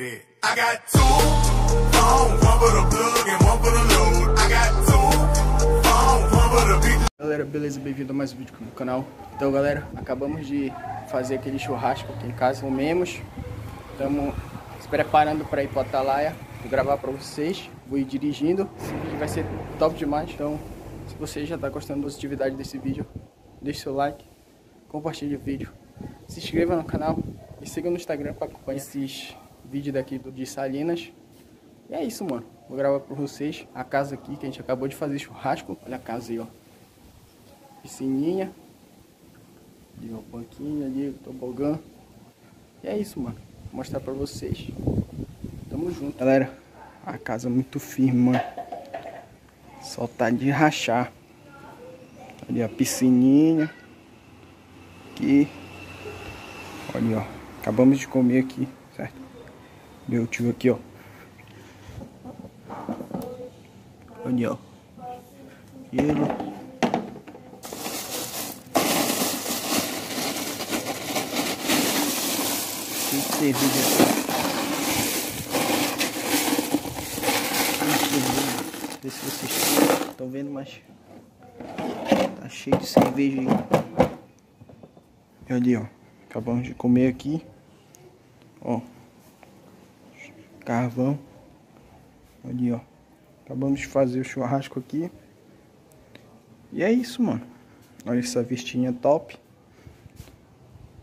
bed. I got two phones, one for the plug and one for the load. I got two phones, one for the beat. Galera, beleza? Bem-vindo a mais um vídeo aqui no canal. Então, galera, acabamos de fazer aquele churrasco aqui em casa, comemos. Estamos se preparando para ir para Atalaia, vou gravar para vocês. Vou ir dirigindo, esse vídeo vai ser top demais. Então, se você já está gostando da positividade desse vídeo, deixe seu like, compartilhe o vídeo, se inscreva no canal e siga no Instagram para acompanhar esses vídeos daqui do de Salinas. E é isso, mano. Vou gravar para vocês a casa aqui que a gente acabou de fazer churrasco. Olha a casa aí, ó piscininha. Ali o banquinho ali, tobogã. E é isso, mano. Vou mostrar pra vocês. Tamo junto. Galera, a casa é muito firme, mano. Só tá de rachar. Ali a piscininha. Aqui. Olha, ó. Acabamos de comer aqui? Meu tio aqui, ó. Olha, ó. Ele. Tem que servir aqui. Não sei se vocês estão vendo, mas tá cheio de cerveja aí. E ali, ó. Acabamos de comer aqui. Ó. Carvão. Ali, ó. Acabamos de fazer o churrasco aqui. E é isso, mano. Olha essa vestinha top.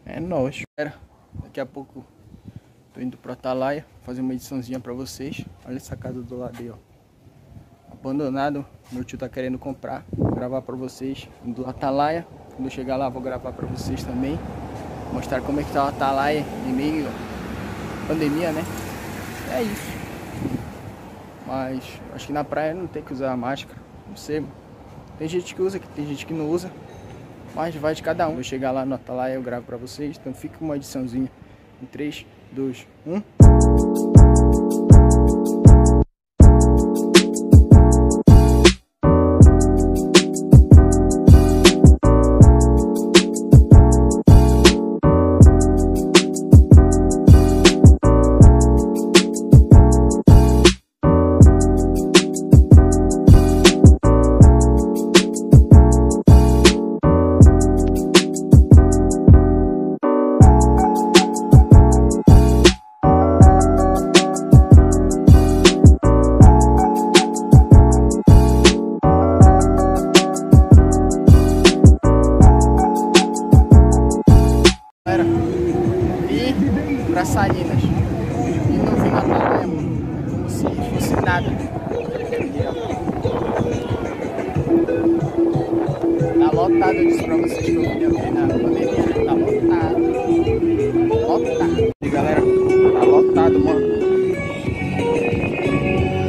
É nóis. Daqui a pouco tô indo pro Atalaia fazer uma ediçãozinha pra vocês. Olha essa casa do lado aí, ó. Abandonado. Meu tio tá querendo comprar. Vou gravar pra vocês do Atalaia. Quando eu chegar lá vou gravar pra vocês também. Mostrar como é que tá o Atalaia em meio à pandemia, né? É isso. Mas acho que na praia não tem que usar máscara. Não sei. Tem gente que usa, tem gente que não usa. Mas vai de cada um. Vou chegar lá no Atalaia eu gravo pra vocês. Então fica uma ediçãozinha em 3, 2, 1.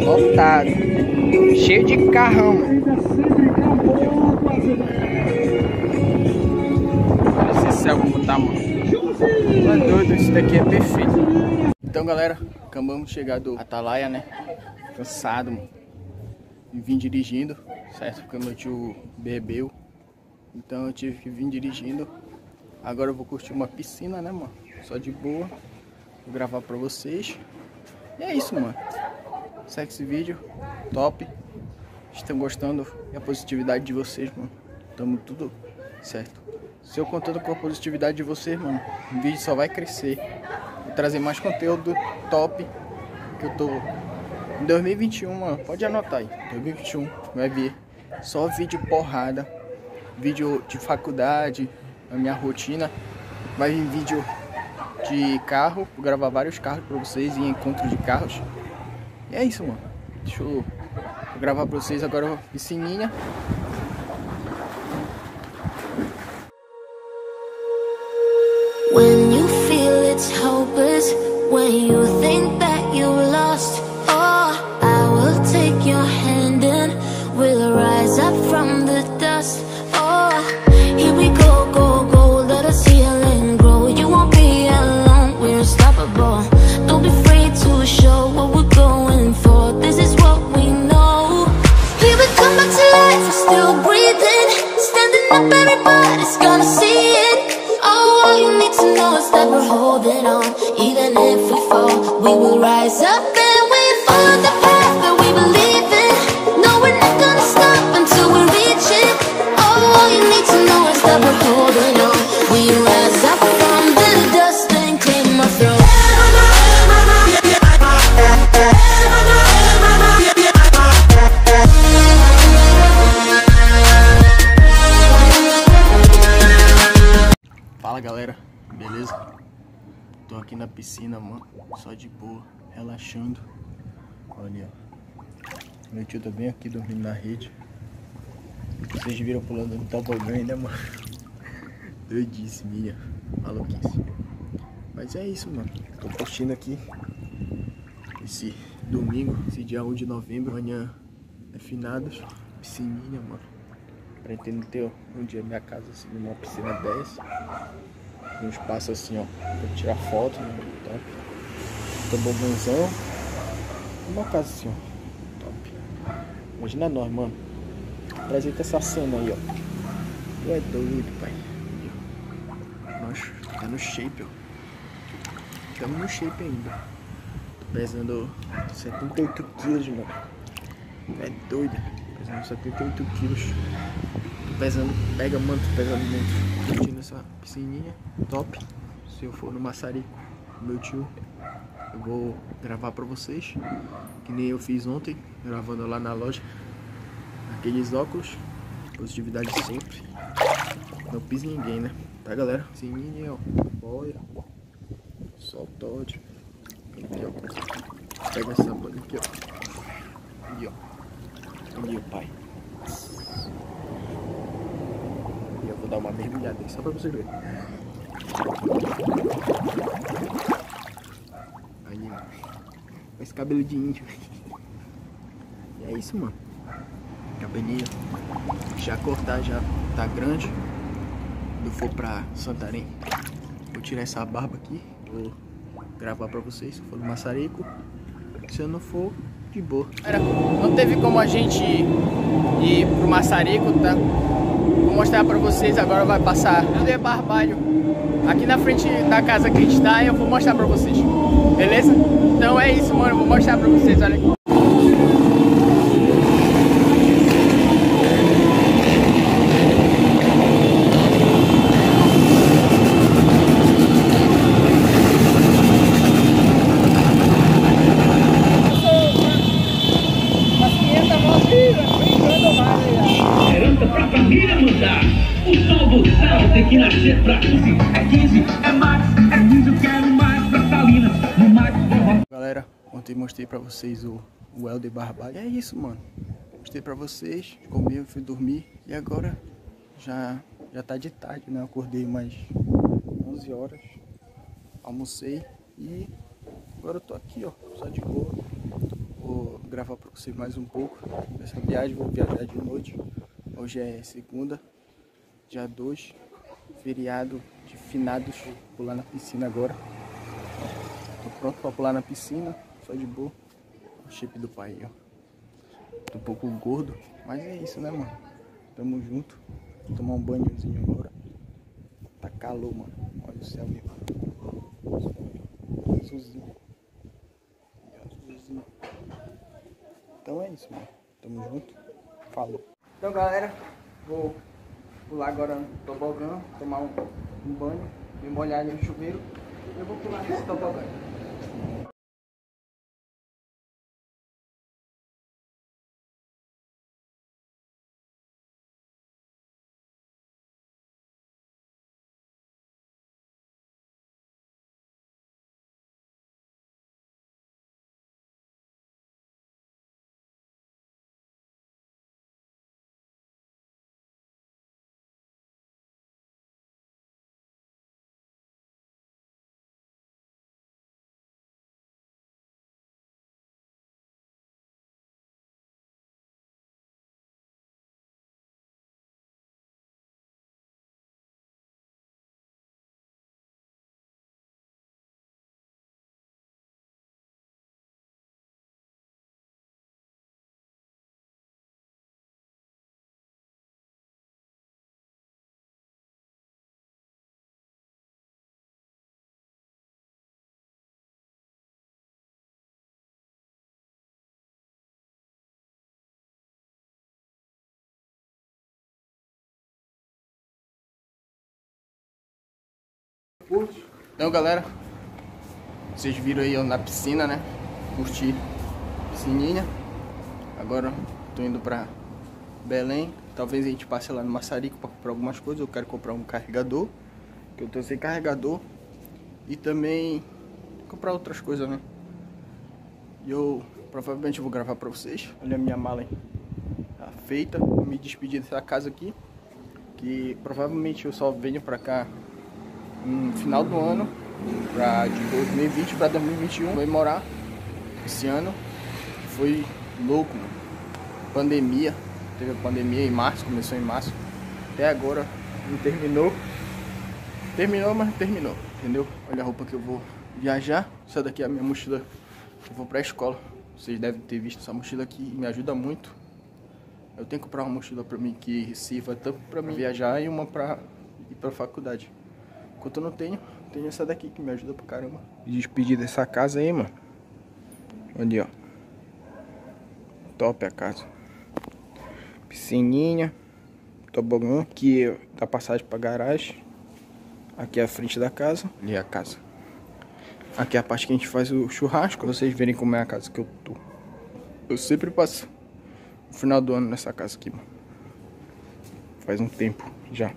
Lotado. Cheio de carrão, mano. Olha esse céu como tá, mano. Tá doido, isso daqui é perfeito. Então, galera, acabamos de chegar do Atalaia, né? Cansado, mano. E vim dirigindo, certo? Porque meu tio bebeu. Então eu tive que vir dirigindo. Agora eu vou curtir uma piscina, né, mano? Só de boa. Vou gravar pra vocês. E é isso, mano. Segue esse vídeo. Top. Estão gostando? E a positividade de vocês, mano. Tamo tudo certo. Se eu contando com a positividade de vocês, mano, o vídeo só vai crescer. Vou trazer mais conteúdo top que eu tô em 2021, mano. Pode anotar aí. 2021 vai vir só vídeo porrada, vídeo de faculdade, a minha rotina. Vai vir vídeo de carro, vou gravar vários carros pra vocês em encontro de carros. E é isso, mano. Deixa eu gravar pra vocês agora piscininha. When you feel it's hopeless, when you see it. All you need to know is that we're holding on, even if we fall. we'll rise up and we follow the path that we believe in. No, we're not gonna stop until we reach it. Oh, all you need to know is that we're holding on. We rise up from the dust and claim our throne. Fala galera, beleza? Tô aqui na piscina, mano, só de boa, relaxando. Olha. Meu tio tá bem aqui dormindo na rede. Vocês viram pulando no tobogã ainda, mano? Doidice minha, maluquice. Mas é isso, mano. Tô curtindo aqui esse domingo, esse dia 1 de novembro. Amanhã é finados, piscininha, mano. Pretendo ter um dia minha casa assim, numa piscina 10. Um espaço assim, ó, pra tirar foto, né? Top. Tobogãzão. Uma casa assim, ó. Top. Imagina nós, mano. Apresenta essa cena aí, ó. Tu é doido, pai. Nossa, tá no shape, ó. Tamo no shape ainda. Pesando 78 quilos, mano. É doido. Pesando 78 quilos. Pesando, pega, mano, tô pesando muito. Curtindo essa piscininha, top. Se eu for no Maçarico, meu tio, eu vou gravar pra vocês. Que nem eu fiz ontem, gravando lá na loja. Aqueles óculos, positividade sempre. Não pisa ninguém, né? Tá, galera? Piscininha, ó. Boia. O Todd. Aqui, ó. Pega essa bola aqui, ó. Ali, ó, pai. E eu vou dar uma mergulhada aí, só pra você ver. Aí. Com esse cabelo de índio. E é isso, mano. Cabelinho. Já cortar, já tá grande. Quando for pra Santarém, vou tirar essa barba aqui. Vou gravar pra vocês. Se for no Maçarico. Se eu não for, de boa. Não teve como a gente ir pro Maçarico, tá? Vou mostrar pra vocês agora, vai passar Helder Barbalho aqui na frente da casa que a gente tá eu vou mostrar pra vocês, beleza? Então é isso, mano, vou mostrar pra vocês, olha aqui. Que nascer pra 15. É 15, é mais, é 15, eu quero mais pra Salinas. No eu Galera, ontem mostrei pra vocês o, o Helder Barbalho. É isso, mano. Mostrei pra vocês, comi, fui dormir. E agora já, já tá de tarde, né? Acordei mais 11 horas. Almocei e agora eu tô aqui, ó, só de boa. Vou gravar pra vocês mais um pouco dessa viagem. Vou viajar de noite. Hoje é segunda, dia 2, feriado de finados. Vou pular na piscina agora. Tô pronto pra pular na piscina, só de boa. O shape do pai, ó. Tô um pouco gordo, mas é isso, né, mano? Tamo junto. Vou tomar um banhozinho agora. Tá calor, mano. Olha o céu ali. Azulzinho. Azulzinho. Então é isso, mano. Tamo junto. Falou. Então, galera, vou pular agora no tobogã, tomar um, um banho, me molhar no chuveiro. Eu vou pular nesse tobogã. Curte. Então, galera, vocês viram aí eu na piscina, né? Curti piscininha. Agora tô indo pra Belém. Talvez a gente passe lá no Maçarico pra comprar algumas coisas. Eu quero comprar um carregador, que eu tô sem carregador. E também comprar outras coisas, né? E eu provavelmente vou gravar pra vocês. Olha a minha mala aí. Tá feita. Vou me despedir dessa casa aqui. Que provavelmente eu só venho pra cá no final do ano. Pra, de 2020 pra 2021. Vou morar esse ano. Foi louco, mano. Pandemia. Teve a pandemia em março, começou em março. Até agora não terminou. Terminou, mas não terminou, entendeu? Olha a roupa que eu vou viajar. Essa daqui é a minha mochila eu vou pra escola. Vocês devem ter visto essa mochila aqui, me ajuda muito. Eu tenho que comprar uma mochila pra mim que sirva tanto pra mim viajar e uma pra ir pra faculdade. Enquanto eu não tenho, tenho essa daqui que me ajuda pra caramba. Despedir dessa casa aí, mano. Ali, ó. Top a casa. Piscininha. Tobogã. Aqui dá passagem pra garagem. Aqui é a frente da casa. É a casa. Aqui é a parte que a gente faz o churrasco. Pra vocês verem como é a casa que eu tô. Eu sempre passo o final do ano nessa casa aqui, mano. Faz um tempo já.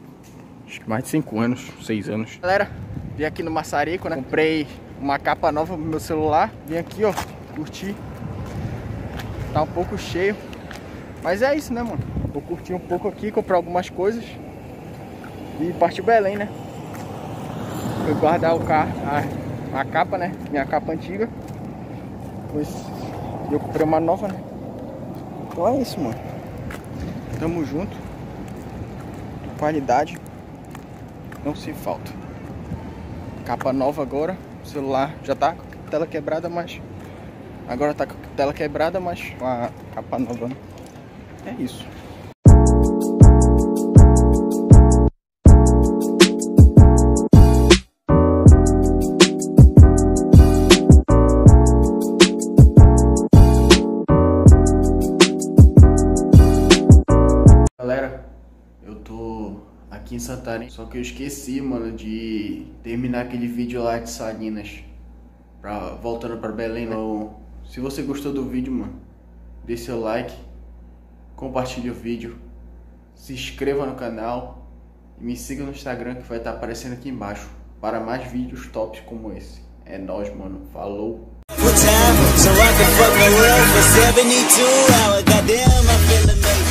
Acho que mais de 5 anos, 6 anos. Galera, vim aqui no Maçarico, né? Comprei uma capa nova pro meu celular. Vim aqui, ó, curtir. Tá um pouco cheio. Mas é isso, né, mano? Vou curtir um pouco aqui, comprar algumas coisas. E partir Belém, né? Vou guardar o carro, a, a capa, né? Minha capa antiga. Pois eu comprei uma nova, né? Então é isso, mano. Tamo junto. Qualidade. Não se falta. Capa nova agora. O celular já tá com a tela quebrada, mas. Agora tá com a tela quebrada, mas a capa nova. Né? É isso. Só que eu esqueci, mano, de terminar aquele vídeo lá de Salinas, pra, voltando pra Belém. Então, se você gostou do vídeo, mano, dê seu like, compartilhe o vídeo, se inscreva no canal e me siga no Instagram que vai estar aparecendo aqui embaixo para mais vídeos tops como esse. É nóis, mano. Falou! So I can fuck my world for 72 hours. Goddamn.